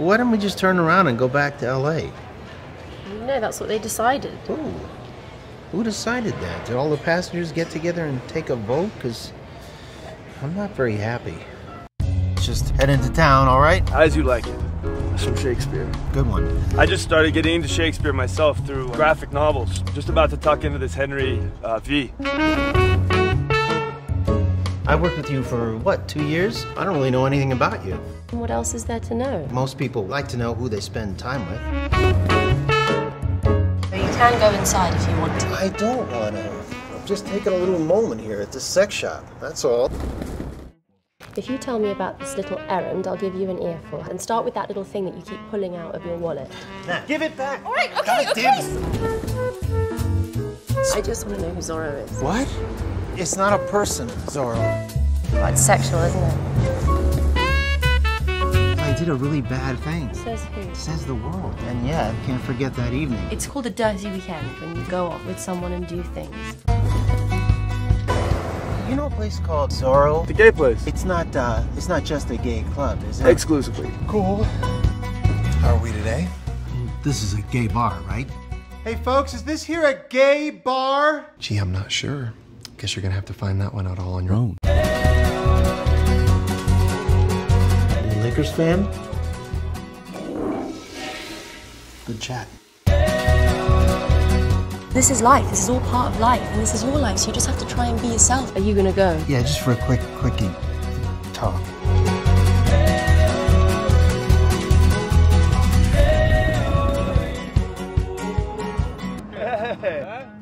Why don't we just turn around and go back to L.A.? No, that's what they decided. Who? Who decided that? Did all the passengers get together and take a vote? Because I'm not very happy. Just head into town, all right? As you like it. That's from Shakespeare. Good one. I just started getting into Shakespeare myself through graphic novels. Just about to tuck into this Henry uh, V. I worked with you for, what, two years? I don't really know anything about you. What else is there to know? Most people like to know who they spend time with. You can go inside if you want to. I don't want to. I'm just taking a little moment here at the sex shop, that's all. If you tell me about this little errand, I'll give you an earful. And start with that little thing that you keep pulling out of your wallet. Now, give it back. All right, okay, God okay. damn it. I just want to know who Zorro is. What? It's not a person, Zorro. Well, it's sexual, isn't it? I did a really bad thing. Says who? Says the world. And yeah, I can't forget that evening. It's called a dirty weekend when you go off with someone and do things. You know a place called Zorro? The gay place. It's not, uh, it's not just a gay club, is it? Exclusively. cool. How are we today? This is a gay bar, right? Hey folks, is this here a gay bar? Gee, I'm not sure. Guess you're gonna have to find that one out all on your own. Any Lakers fan? Good chat. This is life. This is all part of life. And this is your life, so you just have to try and be yourself. Are you gonna go? Yeah, just for a quick, quickie talk. Hey.